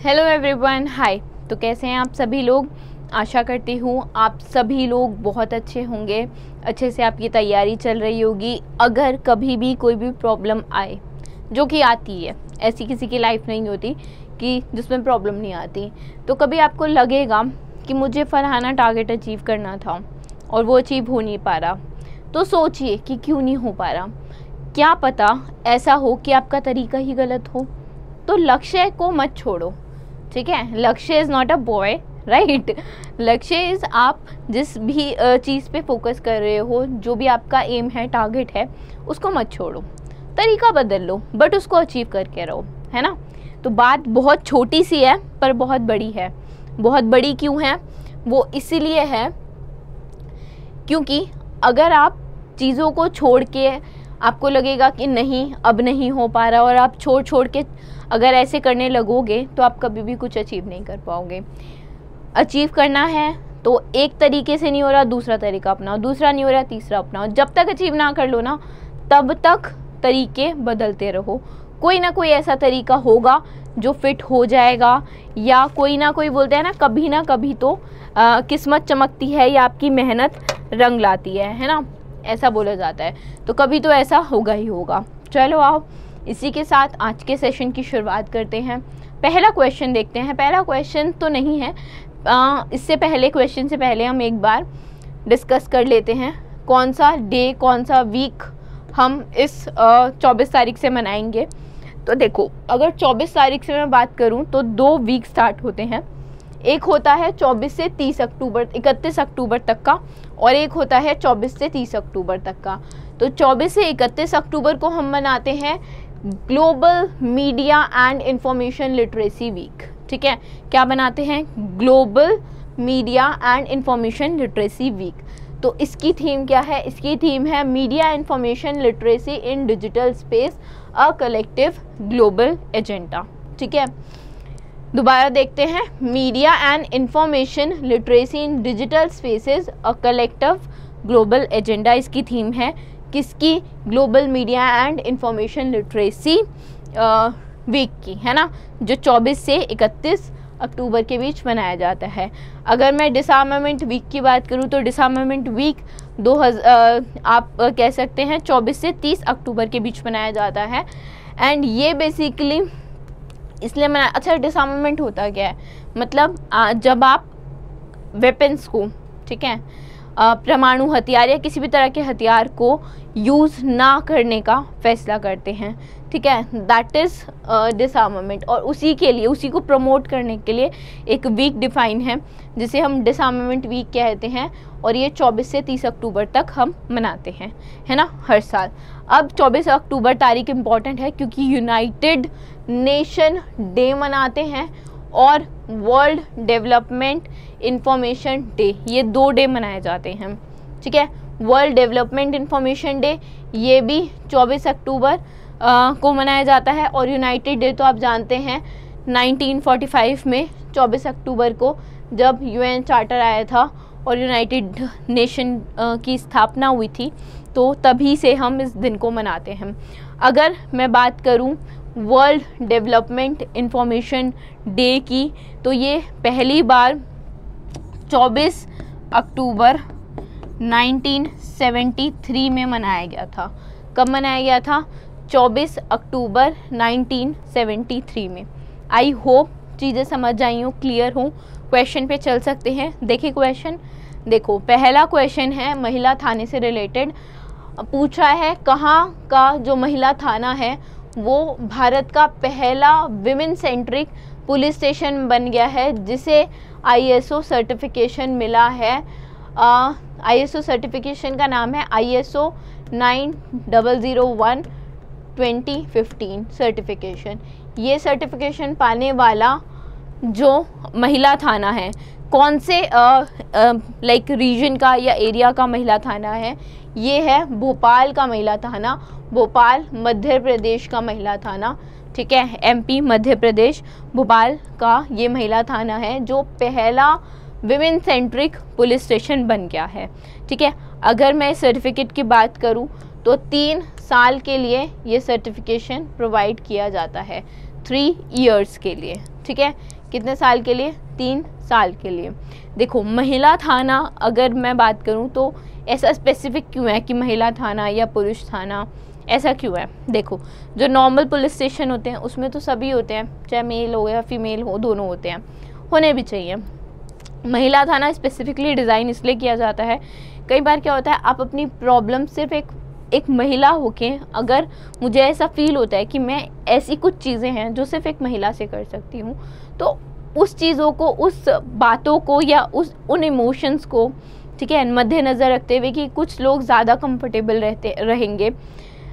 Hello everyone hi तो कैसे हैं आप सभी लोग? आशा करती हूँ आप सभी लोग बहुत अच्छे होंगे। अच्छे से आपकी तैयारी चल रही होगी। अगर कभी भी कोई भी प्रॉब्लम आए, जो कि आती है, ऐसी किसी की लाइफ नहीं होती कि जिसमें प्रॉब्लम नहीं आती तो कभी आपको लगेगा कि मुझे फलाना टारगेट अचीव करना था और वो अचीव हो नहीं पा रहा। तो सोचिए कि क्यों नहीं हो पा रहा। क्या पता ऐसा हो कि आपका तरीका ही गलत हो। तो लक्ष्य को मत छोड़ो, ठीक है? Lakshya is not a boy right Lakshya is आप जिस भी चीज़ पे फोकस कर रहे हो, जो भी आपका एम है टारगेट है, उसको मत छोड़ो। तरीका बदल लो बट उसको अचीव करके रहो, है ना? तो बात बहुत छोटी सी है, पर बहुत बड़ी है। बहुत बड़ी क्यों है? वो इसीलिए है, क्योंकि अगर आप चीज़ों को छोड़ के आपको लगेगा कि नहीं अब नहीं हो पा रहा और आप छोड़ छोड़ के अगर ऐसे करने लगोगे तो आप कभी भी कुछ अचीव नहीं कर पाओगे। अचीव करना है तो एक तरीके से नहीं हो रहा दूसरा तरीका अपनाओ दूसरा नहीं हो रहा तीसरा अपनाओ। जब तक अचीव ना कर लो ना तब तक तरीके बदलते रहो। कोई ना कोई ऐसा तरीका होगा जो फिट हो जाएगा या कोई ना कोई बोलते हैं ना कभी ना कभी तो आ, किस्मत चमकती है या आपकी मेहनत रंग लाती है है ना? ऐसा बोला जाता है। तो कभी तो ऐसा होगा ही होगा। चलो आओ इसी के साथ आज के सेशन की शुरुआत करते हैं। पहला क्वेश्चन देखते हैं। पहला क्वेश्चन तो नहीं है। आ, इससे पहले क्वेश्चन से पहले हम एक बार डिस्कस कर लेते हैं। कौन सा डे कौन सा वीक हम इस चौबीस तारीख से मनाएँगे? तो देखो अगर 24 तारीख से मैं बात करूँ तो दो वीक स्टार्ट होते हैं। एक होता है 24 से 30 अक्टूबर 31 अक्टूबर तक का। और एक होता है 24 से 30 अक्टूबर तक का। तो 24 से 31 अक्टूबर को हम मनाते हैं global media and information literacy week ठीक है? क्या बनाते हैं? Global media and information literacy week तो इसकी थीम क्या है? इसकी थीम है media information literacy in digital space a collective global agenda ठीक है? दोबारा देखते हैं। Media and information literacy in digital spaces a collective global agenda इसकी थीम है। किसकी? Global media and information literacy week की, है ना? जो 24 से 31 अक्टूबर के बीच मनाया जाता है। अगर मैं डिसआर्मामेंट वीक की बात करूँ तो डिसआर्मामेंट वीक दो हज़ार आप कह सकते हैं 24 से 30 अक्टूबर के बीच मनाया जाता है। एंड ये बेसिकली इसलिए मैं अच्छा डिसमेंट होता क्या है। मतलब जब आप वेपन्स को ठीक है परमाणु हथियार या किसी भी तरह के हथियार को यूज़ ना करने का फैसला करते हैं। ठीक है? दैट इज़ डिसआर्मामेंट और उसी के लिए, उसी को प्रमोट करने के लिए एक वीक डिफाइन है, जिसे हम डिसआर्मामेंट वीक कहते हैं और ये 24 से 30 अक्टूबर तक हम मनाते हैं। है ना? हर साल। अब 24 अक्टूबर तारीख इंपॉर्टेंट है क्योंकि यूनाइटेड नेशन डे मनाते हैं और वर्ल्ड डेवलपमेंट इंफॉर्मेशन डे ये दो डे मनाए जाते हैं, ठीक है? वर्ल्ड डेवलपमेंट इंफॉर्मेशन डे ये भी 24 अक्टूबर को मनाया जाता है और यूनाइटेड डे तो आप जानते हैं 1945 में 24 अक्टूबर को जब यूएन चार्टर आया था और यूनाइटेड नेशन की स्थापना हुई थी तो तभी से हम इस दिन को मनाते हैं। अगर मैं बात करूँ वर्ल्ड डेवलपमेंट इंफॉर्मेशन डे की तो ये पहली बार 24 अक्टूबर 1973 में मनाया गया था। कब मनाया गया था? 24 अक्टूबर 1973 में। आई होप चीज़ें समझ आई हूँ क्लियर हूँ। क्वेश्चन पे चल सकते हैं। देखिए क्वेश्चन देखो, पहला क्वेश्चन है महिला थाने से रिलेटेड पूछा है कहाँ का जो महिला थाना है, वो भारत का पहला विमेन सेंट्रिक पुलिस स्टेशन बन गया है, जिसे आईएसओ सर्टिफिकेशन मिला है। आईएसओ सर्टिफिकेशन का नाम है ISO nine double zero one twenty fifteen certification ये सर्टिफिकेशन पाने वाला जो महिला थाना है, कौन से लाइक रीजन का या एरिया का महिला थाना है, ये है भोपाल का महिला थाना, भोपाल मध्य प्रदेश का महिला थाना। ठीक है एमपी मध्य प्रदेश, भोपाल का ये महिला थाना है, जो पहला विमेन सेंट्रिक पुलिस स्टेशन बन गया है। ठीक है, अगर मैं सर्टिफिकेट की बात करूँ तो तीन साल के लिए ये सर्टिफिकेशन प्रोवाइड किया जाता है थ्री ईयर्स के लिए। ठीक है, कितने साल के लिए? तीन साल के लिए। देखो, महिला थाना अगर मैं बात करूँ तो ऐसा स्पेसिफिक क्यों है कि महिला थाना या पुरुष थाना? ऐसा क्यों है? देखो, जो नॉर्मल पुलिस स्टेशन होते हैं, उसमें तो सभी होते हैं, चाहे मेल हो या फीमेल हो, दोनों होते हैं। होने भी चाहिए। महिला थाना स्पेसिफिकली डिज़ाइन इसलिए किया जाता है, कई बार क्या होता है, आप अपनी प्रॉब्लम सिर्फ़ एक एक महिला होके, अगर मुझे ऐसा फील होता है कि मैं ऐसी कुछ चीज़ें हैं, जो सिर्फ़ एक महिला से कर सकती हूँ तो उस चीज़ों को, उस बातों को या उस, उन इमोशंस को, ठीक है, मद्देनज़र रखते हुए कि कुछ लोग ज़्यादा कंफर्टेबल रहते, रहेंगे।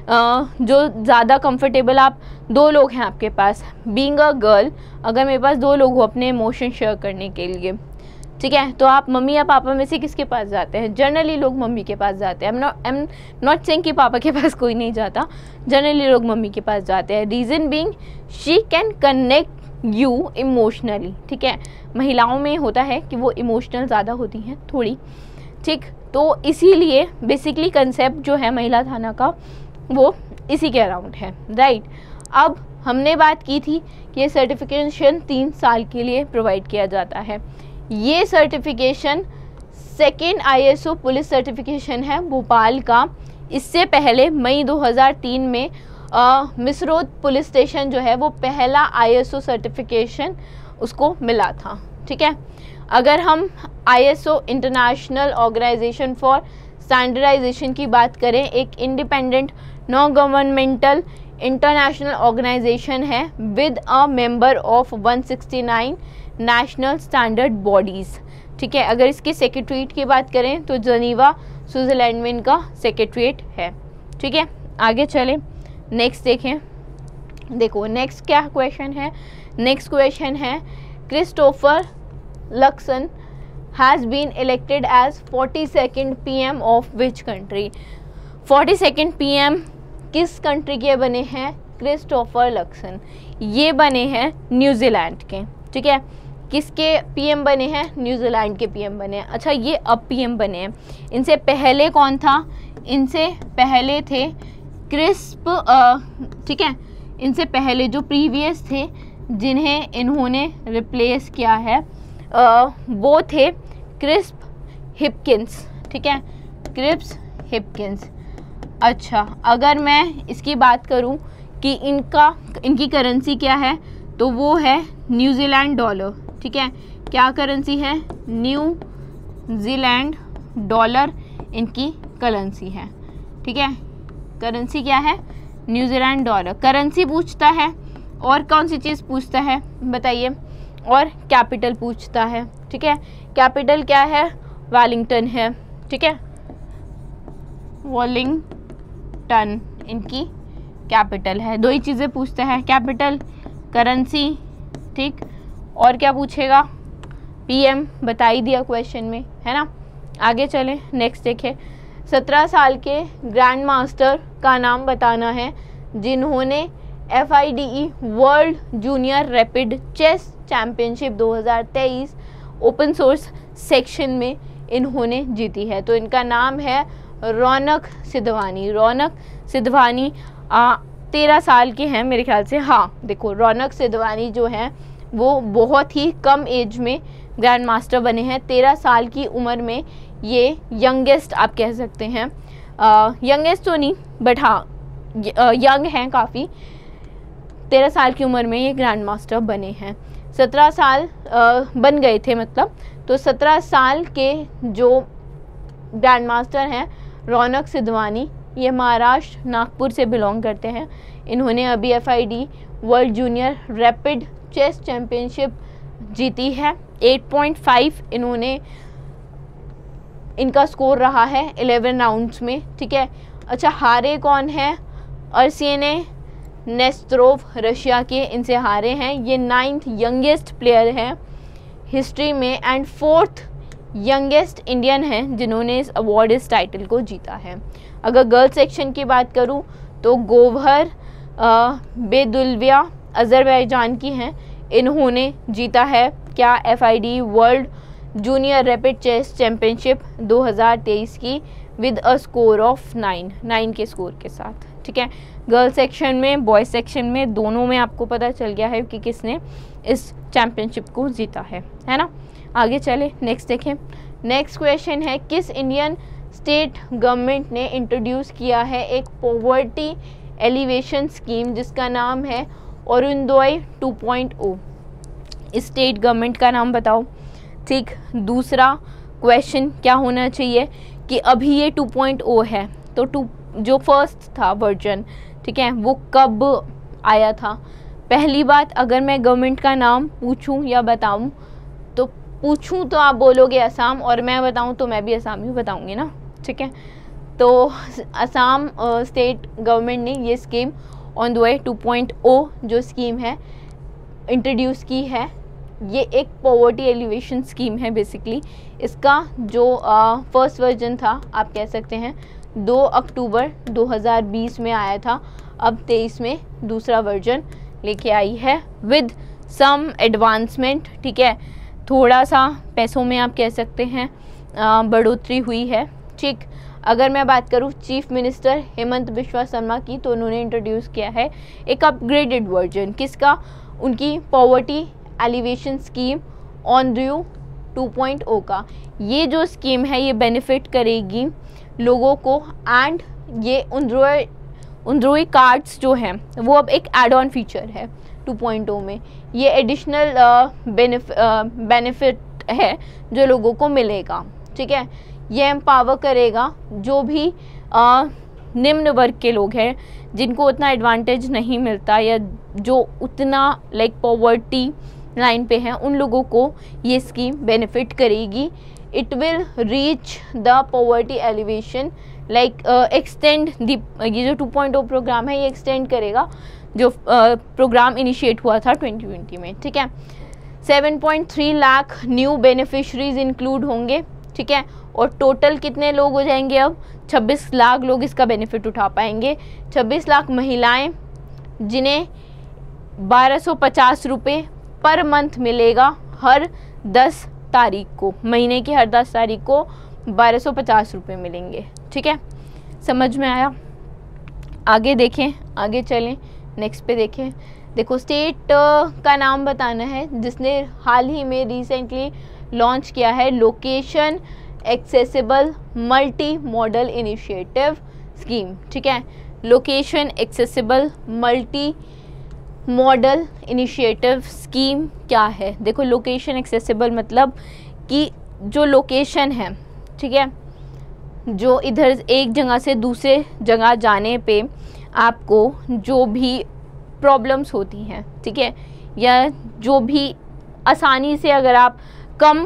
जो ज़्यादा कंफर्टेबल आप, दो लोग हैं आपके पास। बींग अ गर्ल अगर मेरे पास दो लोग हो अपने इमोशन शेयर करने के लिए, ठीक है? तो आप मम्मी या पापा में से किसके पास जाते हैं? जनरली लोग मम्मी के पास जाते हैं। एम एम नॉट सेइंग कि पापा के पास कोई नहीं जाता। जनरली लोग मम्मी के पास जाते हैं। Reason being she can connect you emotionally ठीक है? महिलाओं में होता है कि वो इमोशनल ज़्यादा होती हैं, थोड़ी, ठीक? तो इसीलिए बेसिकली कंसेप्ट जो है महिला थाना का वो इसी के अराउंड है राइट अब हमने बात की थी कि ये सर्टिफिकेशन तीन साल के लिए प्रोवाइड किया जाता है। ये certification second ISO police certification है भोपाल का। इससे पहले मई 2003 में मिसरोद पुलिस स्टेशन जो है वो पहला आईएसओ सर्टिफिकेशन उसको मिला था, ठीक है? अगर हम ISO international organization for standardization की बात करें, एक independent non governmental international organization है with a member of 169 national standard bodies ठीक है, अगर इसके सेक्रेटरीट की बात करें तो जनीवा स्विट्ज़रलैंड में इनका सेक्रेटरीट है। ठीक है, आगे चलें नेक्स्ट देखें। देखो नेक्स्ट क्या क्वेश्चन है? नेक्स्ट क्वेश्चन है Christopher Luxon forty second P M of which country forty second P M किस कंट्री के बने हैं? क्रिस्टोफर लक्सन ये बने हैं न्यूजीलैंड के ठीक है? किसके पीएम बने हैं? न्यूजीलैंड के पीएम बने हैं। अच्छा ये अब पीएम बने हैं। इनसे पहले कौन था? इनसे पहले थे क्रिस्प ठीक है? इनसे पहले जो प्रीवियस थे जिन्हें इन्होंने रिप्लेस किया है आ, वो थे क्रिस्प हिपकिंस ठीक है? क्रिप्स हिपकिंस अच्छा अगर मैं इसकी बात करूँ कि इनका, इनकी करेंसी क्या है तो वो है न्यूजीलैंड डॉलर, ठीक है? क्या करेंसी है? न्यू जीलैंड डॉलर इनकी करेंसी है, ठीक है? करेंसी क्या है? New Zealand dollar. करेंसी पूछता है और कौन सी चीज़ पूछता है, बताइए? और कैपिटल पूछता है। ठीक है? कैपिटल क्या है? वेलिंगटन है। ठीक है? वॉलिंगटन, इनकी कैपिटल है। दो ही चीज़ें पूछते हैं। कैपिटल, करेंसी, ठीक? और क्या पूछेगा? पीएम बता ही दिया क्वेश्चन में, है ना? आगे चलें नेक्स्ट देखें। सत्रह साल के ग्रैंड मास्टर का नाम बताना है, जिन्होंने F I D E world junior rapid chess championship 2023 open source section में इन्होंने जीती है। तो इनका नाम है रौनक सिद्धवानी। रौनक सिद्धवानी तेरह साल के हैं मेरे ख्याल से। हाँ देखो, रौनक सिद्धवानी जो हैं, वो बहुत ही कम एज में ग्रैंड मास्टर बने हैं। तेरह साल की उम्र में ये यंगेस्ट आप कह सकते हैं। यंगेस्ट तो नहीं बट हाँ यंग हैं काफ़ी। तेरह साल की उम्र में ये ग्रैंड मास्टर बने हैं। सत्रह साल बन गए थे मतलब। तो सत्रह साल के जो ग्रैंड मास्टर हैं, रौनक सिद्धवानी ये महाराष्ट्र, नागपुर से बिलोंग करते हैं। इन्होंने अभी F world junior rapid chess championship जीती है। 8.5 इन्होंने इनका स्कोर रहा है 11 राउंड्स में, ठीक है? अच्छा हारे कौन है? अर्सियने नेस्त्रोव रशिया के इनसे हारे हैं। ये नाइन्थ यंगेस्ट प्लेयर हैं हिस्ट्री में एंड फोर्थ यंगेस्ट इंडियन हैं, जिन्होंने इस अवार्ड इस टाइटल को जीता है। अगर गर्ल्स सेक्शन की बात करूँ तो गोवर बेदुलविया, अज़रबैजान की हैं। इन्होंने जीता है क्या FIDE world junior rapid chess championship 2023 की with a score of nine nine के स्कोर के साथ। ठीक है? गर्ल सेक्शन में बॉयज़ सेक्शन में, दोनों में आपको पता चल गया है कि किसने इस चैम्पियनशिप को जीता है। है ना? आगे चले नेक्स्ट देखें। नेक्स्ट क्वेश्चन है, किस इंडियन स्टेट गवर्नमेंट ने इंट्रोड्यूस किया है एक पॉवर्टी एलिवेशन स्कीम जिसका नाम है अरुणोदय 2.0 स्टेट गवर्नमेंट का नाम बताओ। ठीक, दूसरा क्वेश्चन क्या होना चाहिए कि अभी ये 2.0 है? तो टू जो फ़र्स्ट था वर्जन ठीक है, वो कब आया था? पहली बात अगर मैं गवर्नमेंट का नाम पूछूँ या बताऊँ तो पूछूँ तो आप बोलोगे असम, और मैं बताऊँ तो मैं भी असम ही बताऊँगी ना, ठीक है? तो असम स्टेट गवर्नमेंट ने ये स्कीम ऑन द वे 2.0 जो स्कीम है इंट्रोड्यूस की है. ये एक पॉवर्टी एलिवेशन स्कीम है बेसिकली इसका जो फ़र्स्ट वर्जन था, आप कह सकते हैं 2 अक्टूबर 2020 में आया था, अब 23 में दूसरा वर्जन लेके आई है विद सम एडवांसमेंट ठीक है? थोड़ा सा पैसों में आप कह सकते हैं बढ़ोतरी हुई है, ठीक? अगर मैं बात करूँ चीफ मिनिस्टर हेमंत बिश्वा शर्मा की तो उन्होंने इंट्रोड्यूस किया है एक अपग्रेडेड वर्जन किसका? उनकी poverty alleviation scheme on due 2.0 का। ये जो स्कीम है, ये बेनिफिट करेगी लोगों को एंड ये उन्द्रोय उन्द्रोई कार्ड्स जो हैं वो अब एक एड ऑन फीचर है 2.0 में। ये एडिशनल बेनिफिट है जो लोगों को मिलेगा ठीक है? ये एम्पावर करेगा जो भी आ, निम्न वर्ग के लोग हैं जिनको उतना एडवांटेज नहीं मिलता या जो उतना लाइक पॉवर्टी लाइन पे हैं उन लोगों को ये स्कीम बेनिफिट करेगी। It will reach the poverty alleviation like extend the ये जो 2.0 प्रोग्राम है ये एक्सटेंड करेगा जो प्रोग्राम uh, इनिशिएट हुआ था 2020 में ठीक है? 7.3 लाख न्यू बेनिफिशरीज इंक्लूड होंगे ठीक है? और टोटल कितने लोग हो जाएँगे अब? 26 लाख लोग इसका बेनिफिट उठा पाएँगे। 26 लाख महिलाएँ जिन्हें बारह सौ पचास रुपये पर मंथ मिलेगा हर 10 तारीख को, महीने की हर 10 तारीख को बारह सौ पचास रुपये मिलेंगे, ठीक है? समझ में आया? आगे देखें, आगे चलें नेक्स्ट पे देखें। देखो स्टेट का नाम बताना है, जिसने हाल ही में रिसेंटली लॉन्च किया है location accessible multi model initiative scheme ठीक है? Location accessible multi model, initiative, scheme क्या है? देखो, लोकेशन एक्सेसिबल मतलब कि जो लोकेशन है, ठीक है? जो इधर एक जगह से दूसरे जगह जाने पे आपको जो भी प्रॉब्लम्स होती हैं, ठीक है? या जो भी आसानी से अगर आप कम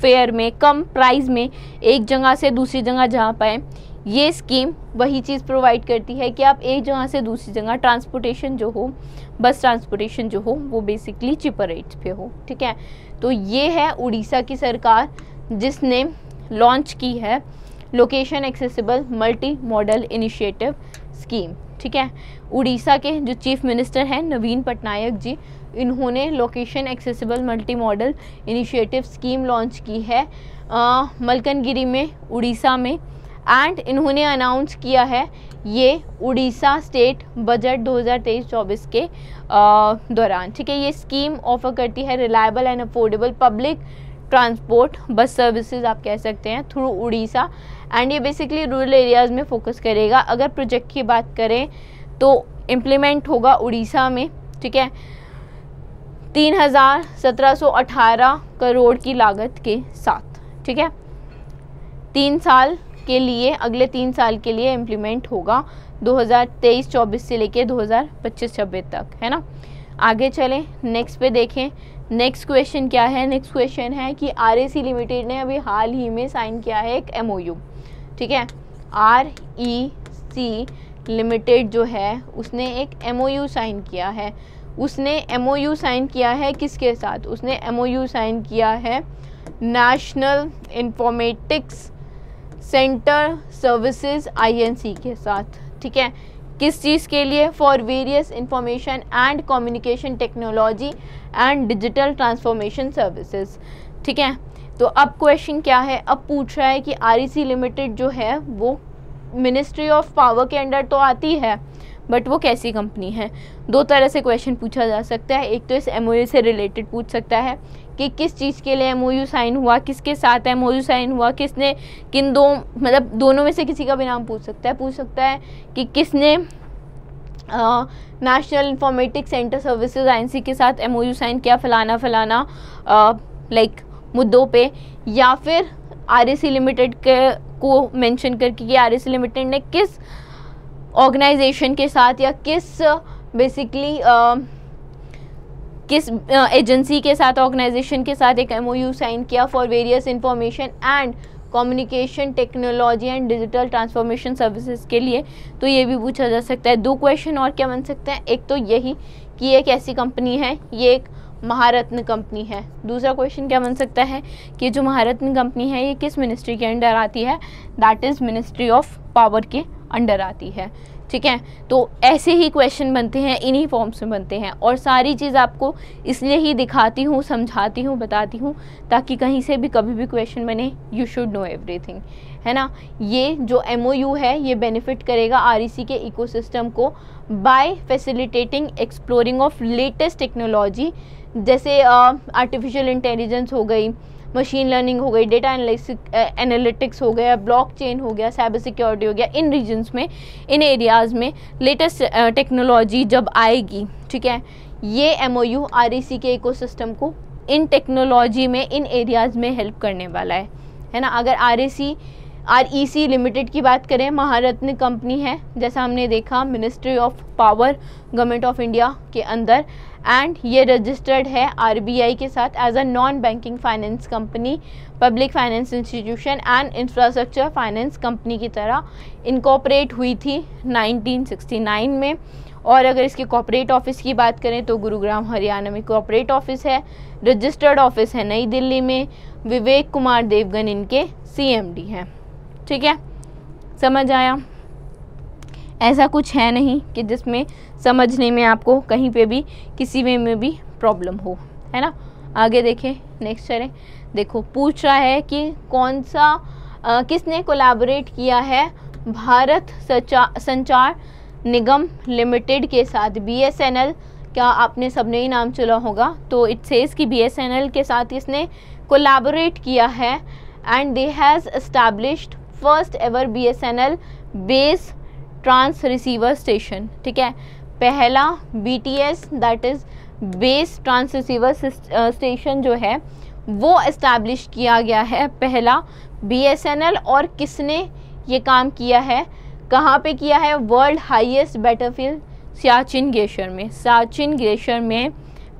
फेयर में, कम प्राइस में एक जगह से दूसरी जगह जा पाएँ ये स्कीम वही चीज़ प्रोवाइड करती है कि आप एक जगह से दूसरी जगह ट्रांसपोर्टेशन जो हो बस ट्रांसपोर्टेशन जो हो, वो बेसिकली चिपर रेट्स पे हो, ठीक है? तो ये है उड़ीसा की सरकार जिसने लॉन्च की है location accessible multi model initiative scheme ठीक है? उड़ीसा के जो चीफ मिनिस्टर हैं, नवीन पटनायक जी, इन्होंने location accessible multi model initiative scheme launch की है मलकनगिरी में, उड़ीसा में। एंड इन्होंने अनाउंस किया है ये उड़ीसा स्टेट बजट 2023-24 के दौरान। ठीक है, ये स्कीम ऑफ़र करती है reliable and affordable public transport bus services आप कह सकते हैं थ्रू उड़ीसा। एंड ये बेसिकली रूरल एरियाज़ में फोकस करेगा। अगर प्रोजेक्ट की बात करें तो इम्प्लीमेंट होगा उड़ीसा में। ठीक है, तीन हज़ार सत्रह सौ अठारह करोड़ की लागत के साथ। ठीक है, तीन साल के लिए अगले तीन साल के लिए इम्प्लीमेंट होगा 2023-24 से लेके 2025-26 तक, है ना? आगे चलें नेक्स्ट पे देखें। नेक्स्ट क्वेश्चन क्या है? नेक्स्ट क्वेश्चन है कि आर लिमिटेड ने अभी हाल ही में साइन किया है एक एमओयू ठीक है? आर ई सी लिमिटेड जो है, उसने एक एमओयू साइन किया है। उसने एम साइन किया है किसके साथ? उसने एमओयू साइन किया है national informatics centre services INC के साथ, ठीक है? किस चीज़ के लिए? For various information and communication technology and digital transformation services ठीक है? तो अब क्वेश्चन क्या है? अब पूछ रहा है कि आर लिमिटेड जो है, वो मिनिस्ट्री ऑफ़ पावर के अंडर तो आती है बट वो कैसी कंपनी है? दो तरह से क्वेश्चन पूछा जा सकता है। एक तो इस एम से रिलेटेड पूछ सकता है कि किस चीज़ के लिए एमओयू साइन हुआ किसके साथ एमओयू साइन हुआ किसने किन दो मतलब दोनों में से किसी का भी नाम पूछ सकता है। पूछ सकता है कि किसने national informatic centre services I के साथ एमओयू साइन किया फलाना फलाना लाइक मुद्दों पे या फिर आर लिमिटेड के को मेंशन करके कि आर लिमिटेड ने किस ऑर्गेनाइजेशन के साथ या किस बेसिकली uh, किस एजेंसी के साथ ऑर्गेनाइजेशन के साथ एक एमओयू साइन किया for various information and communication technology and digital transformation services के लिए। तो ये भी पूछा जा सकता है। दो क्वेश्चन और क्या बन सकते हैं? एक तो यही कि एक ऐसी कंपनी है? ये एक महारत्न कंपनी है। दूसरा क्वेश्चन क्या बन सकता है कि जो महारत्न कंपनी है, ये किस मिनिस्ट्री के अंडर आती है? That is ministry of power के अंडर आती है। ठीक है? तो ऐसे ही क्वेश्चन बनते हैं इन्हीं फॉर्म्स में बनते हैं। और सारी चीज़ आपको इसलिए ही दिखाती हूँ समझाती हूँ बताती हूँ ताकि कहीं से भी कभी भी क्वेश्चन बने यू शुड नो एवरीथिंग है ना? ये जो एमओयू है ये बेनिफिट करेगा आरईसी के इकोसिस्टम को by facilitating exploring of latest technology जैसे आर्टिफिशियल uh, इंटेलिजेंस हो गई मशीन लर्निंग हो गई डेटा एनालिटिक्स हो गया ब्लॉक चेन हो गया साइबर सिक्योरिटी हो गया, इन रीजन्स में, इन एरियाज़ में लेटेस्ट टेक्नोलॉजी जब आएगी, ठीक है, ये M O U R E C के इकोसिस्टम को इन टेक्नोलॉजी में, इन एरियाज़ में हेल्प करने वाला है है ना? अगर R A C R E C limited की बात करें, महारत्न कंपनी है, जैसा हमने देखा ministry of power government of India के अंदर एंड ये रजिस्टर्ड है आरबीआई के साथ as a non banking finance company public finance institution and infrastructure finance company की तरह इनकॉपरेट हुई थी 1969 में। और अगर इसके कॉपरेट ऑफ़िस की बात करें तो गुरुग्राम, हरियाणा में कॉपरेट ऑफ़िस है रजिस्टर्ड ऑफ़िस है नई दिल्ली में। विवेक कुमार देवगन इनके सीएमडी हैं। ठीक है? समझ आया? ऐसा कुछ है नहीं कि जिसमें समझने में आपको कहीं पे भी किसी वे में भी प्रॉब्लम हो है ना? आगे देखें नेक्स्ट चलें देखो पूछ रहा है कि कौन सा आ, किसने कोलैबोरेट किया है भारत सचा संचार निगम लिमिटेड के साथ? बीएसएनएल क्या आपने सबने ही नाम चुना होगा? तो इट सेज कि बीएसएनएल के साथ इसने कोलैबोरेट किया है and they has established first ever BSNL base trans receiver station ठीक है? पहला B T S that is base trans receiver station जो है, वो इस्टेब्लिश किया गया है। पहला बी एस एन एल और किसने ये काम किया है? कहाँ पे किया है? World highest battlefield Siachen glacier में। सियाचिन ग्लेशियर में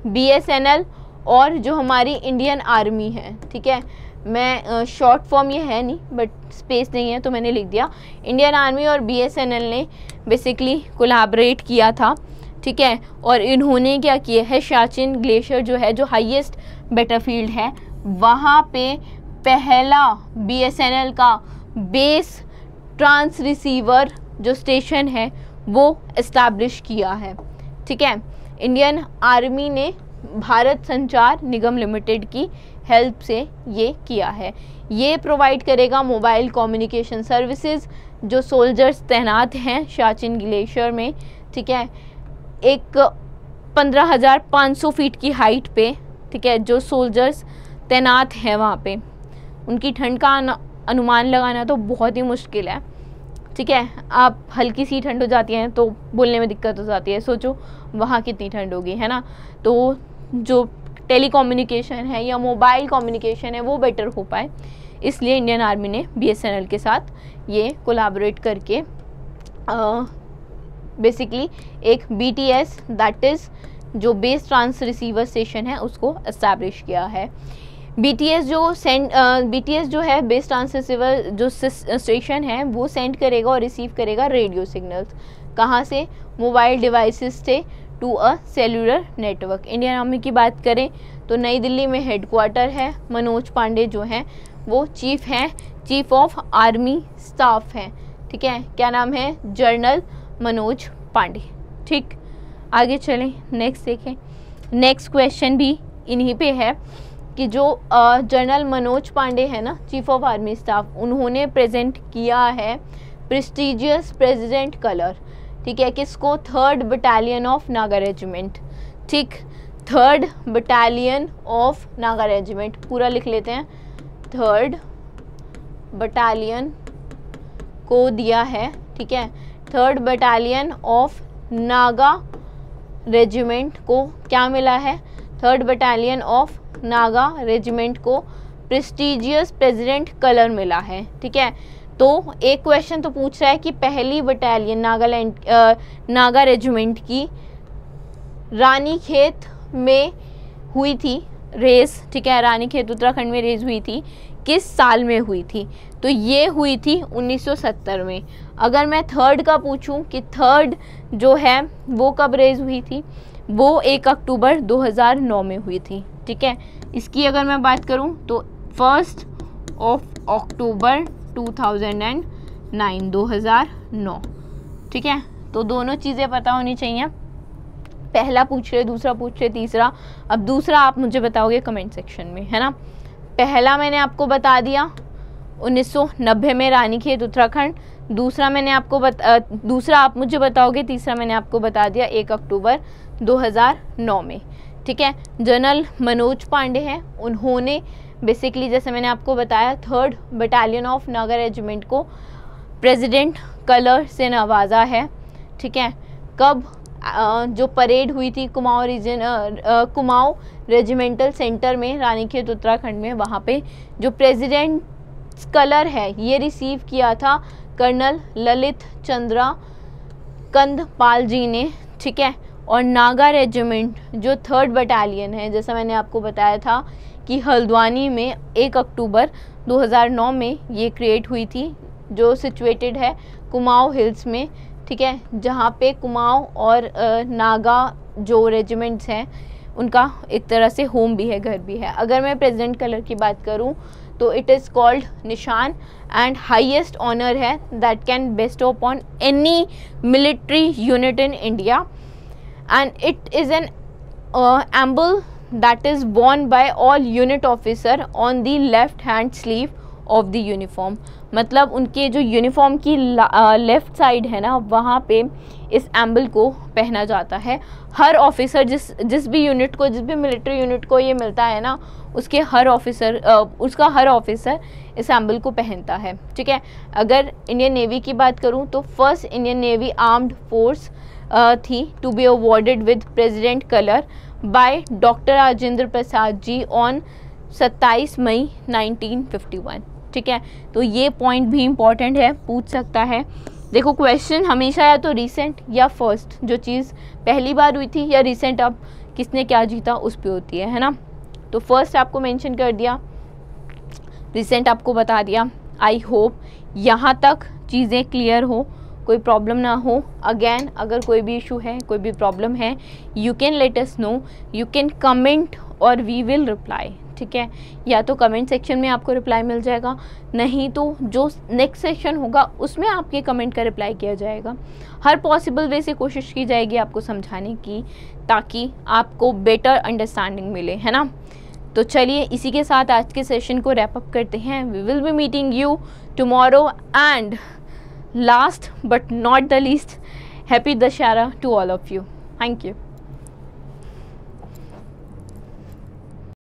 बी एस एन एल और जो हमारी इंडियन आर्मी है, ठीक है? मैं शॉर्ट फॉर्म ये है नहीं बट स्पेस नहीं है तो मैंने लिख दिया। इंडियन आर्मी और बीएसएनएल ने बेसिकली कोलाबरेट किया था, ठीक है? और इन्होंने क्या किया है शाचिन ग्लेशियर जो है, जो हाईएस्ट बेटाफील्ड है, वहाँ पे पहला बीएसएनएल का बेस ट्रांस रिसीवर जो स्टेशन है, वो इस्टेब्लिश किया है, ठीक है? इंडियन आर्मी ने भारत संचार निगम लिमिटेड की हेल्प से ये किया है। ये प्रोवाइड करेगा मोबाइल कम्युनिकेशन सर्विसेज़ जो सोल्जर्स तैनात हैं शाचिन ग्लेशियर में, ठीक है? एक पंद्रह हज़ार पाँच सौ फीट की हाइट पे, ठीक है? जो सोल्जर्स तैनात हैं वहाँ पे। उनकी ठंड का अनुमान लगाना तो बहुत ही मुश्किल है। ठीक है? आप हल्की सी ठंड हो जाती है तो बोलने में दिक्कत हो जाती है। सोचो, वहाँ कितनी ठंड होगी, है ना? तो जो टेली है या मोबाइल कम्युनिकेशन है, वो बेटर हो पाए। इसलिए इंडियन आर्मी ने बीएसएनएल के साथ ये कोलाबोरेट करके बेसिकली एक B T S that is जो बेस ट्रांस रिसीवर स्टेशन है, उसको इस्टेब्लिश किया है। बी टी एस जो सेंड बी टी एस जो है बेस ट्रांस रिसीवर जो स्टेशन है, वो सेंड करेगा और रिसीव करेगा रेडियो सिग्नल्स कहाँ से? मोबाइल डिवाइसेस से to a cellular network Indian army की बात करें तो नई दिल्ली में हेडक्वार्टर है, मनोज पांडे जो हैं, वो चीफ हैं चीफ ऑफ़ आर्मी स्टाफ हैं। ठीक है? क्या नाम है? जर्नल मनोज पांडे। ठीक? आगे चलें नेक्स्ट देखें। नेक्स्ट क्वेश्चन भी इन्हीं पे है कि जो जनरल मनोज पांडे है ना चीफ ऑफ़ आर्मी स्टाफ उन्होंने प्रेजेंट किया है प्रेस्टिजियस प्रेसिडेंट कलर ठीक है, किसको? Third battalion of Naga regiment ठीक third battalion of Naga regiment पूरा लिख लेते हैं। थर्ड बटालियन को दिया है, ठीक है? Third battalion of Naga regiment को क्या मिला है? Third battalion of Naga regiment को प्रेस्टिजियस प्रेसिडेंट कलर मिला है, ठीक है? तो एक क्वेश्चन तो पूछ रहा है कि पहली बटालियन नागालैंड नागा रेजिमेंट की रानी खेत में हुई थी रेस ठीक है, रानी खेत उत्तराखंड में रेस हुई थी। किस साल में हुई थी? तो ये हुई थी 1970 में। अगर मैं थर्ड का पूछूँ कि थर्ड जो है, वो कब रेज हुई थी? वो एक अक्टूबर 2009 में हुई थी, ठीक है? इसकी अगर मैं बात करूँ तो फ़र्स्ट ऑफ़ अक्टूबर 2009 2009 ठीक है तो दोनों चीज़ें पता होनी चाहिए पहला पूछ रहे दूसरा पूछ रहे तीसरा अब दूसरा आप मुझे बताओगे कमेंट सेक्शन में है ना पहला मैंने आपको बता दिया 1990 में रानीखेत उत्तराखंड दूसरा मैंने आपको बता दूसरा आप मुझे बताओगे तीसरा मैंने आपको बता दिया एक अक्टूबर 2009 में ठीक है जनरल मनोज पांडे हैं उन्होंने बेसिकली जैसे मैंने आपको बताया third battalion of Naga regiment को प्रेसिडेंट कलर से नवाजा है, ठीक है? कब जो परेड हुई थी Kumaon region Kumaon regimental centre में, रानीखेत, उत्तराखंड में, वहाँ पे जो प्रेसिडेंट कलर है, ये रिसीव किया था कर्नल ललित चंद्रा कंदपाल जी ने, ठीक है? और नागा रेजिमेंट जो थर्ड बटालियन है, जैसा मैंने आपको बताया था कि हल्द्वानी में एक अक्टूबर 2009 में ये क्रिएट हुई थी, जो सिचुएटेड है कुमाऊँ हिल्स में, ठीक है? जहाँ पे कुमाऊँ और नागा जो रेजिमेंट्स हैं, उनका एक तरह से होम भी है, घर भी है। अगर मैं प्रेजेंट कलर की बात करूँ तो it is called Nishan and highest honour है that can best upon any military unit in India and it is an emblem that is worn by all unit officer on the left hand sleeve of the uniform मतलब उनके जो uniform की left side है ना, वहाँ पे इस एम्बल को पहना जाता है। हर ऑफिसर जिस जिस भी यूनिट को, जिस भी मिलिट्री यूनिट को ये मिलता है ना, उसके हर ऑफिसर उसका हर ऑफिसर इस एम्बल को पहनता है। ठीक है? अगर इंडियन नेवी की बात करूँ तो first Indian navy armed force थी to be awarded with president colour by doctor Rajendra Prasad ji on 27 मई 1951 ठीक है? तो ये पॉइंट भी इंपॉर्टेंट है, पूछ सकता है। देखो क्वेश्चन हमेशा या तो रिसेंट या फ़र्स्ट जो चीज़ पहली बार हुई थी या रिसेंट अब किसने क्या जीता उस पर होती है है ना? तो फ़र्स्ट आपको मेंशन कर दिया रिसेंट आपको बता दिया। आई होप यहाँ तक चीज़ें क्लियर हो। कोई प्रॉब्लम ना हो। अगेन अगर कोई भी इशू है, कोई भी प्रॉब्लम है you can let know you can comment और वी विल रिप्लाई ठीक है? या तो कमेंट सेक्शन में आपको रिप्लाई मिल जाएगा। नहीं तो जो नेक्स्ट सेशन होगा, उसमें आपके कमेंट का रिप्लाई किया जाएगा। हर पॉसिबल वे से कोशिश की जाएगी आपको समझाने की, ताकि आपको बेटर अंडरस्टैंडिंग मिले, है ना? तो चलिए, इसी के साथ आज के सेशन को रैप अप करते हैं। We will be meeting you tomorrow and last but not the least, happy Dashara to all of you. Thank you.